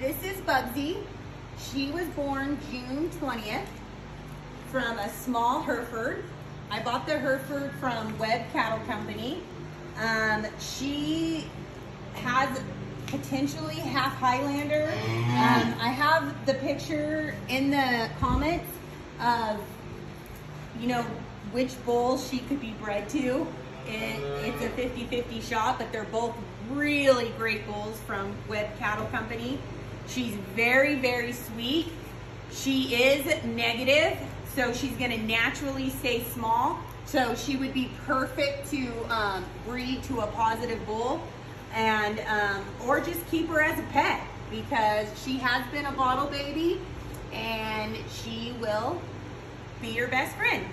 this is Bugsy. She was born June 20th from a small Hereford. I bought the Hereford from Webb Cattle Company. Um, she has potentially half Highlander. Um, I have the picture in the comments of, you know, which bull she could be bred to. It, it's a 50-50 shot, but they're both really great bulls from Webb Cattle Company. She's very, very sweet. She is negative, so she's gonna naturally stay small. So she would be perfect to um, breed to a positive bull and um, or just keep her as a pet because she has been a bottle baby and she will be your best friend.